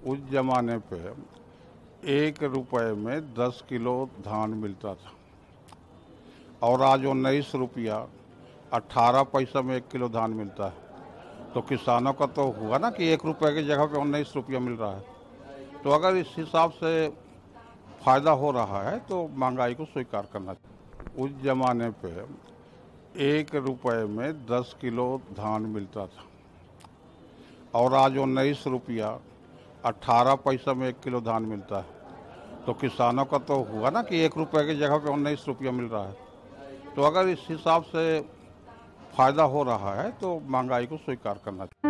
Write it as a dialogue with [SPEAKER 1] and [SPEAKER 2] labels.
[SPEAKER 1] उस जमाने पे एक रुपए में दस किलो धान मिलता था। और आज उन्नीस रुपया अट्ठारह पैसा में एक किलो धान मिलता है। तो किसानों का तो हुआ ना कि एक रुपए की जगह पे उन्नीस रुपया मिल रहा है। तो अगर इस हिसाब से फ़ायदा हो रहा है तो महँगाई को स्वीकार करना चाहिए। उस जमाने पे एक रुपए में दस किलो धान मिलता था। और आज उन्नीस रुपया अट्ठारह पैसा में एक किलो धान मिलता है। तो किसानों का तो हुआ ना कि एक रुपये की जगह पे उन्नीस रुपया मिल रहा है। तो अगर इस हिसाब से फ़ायदा हो रहा है तो महँगाई को स्वीकार करना चाहिए।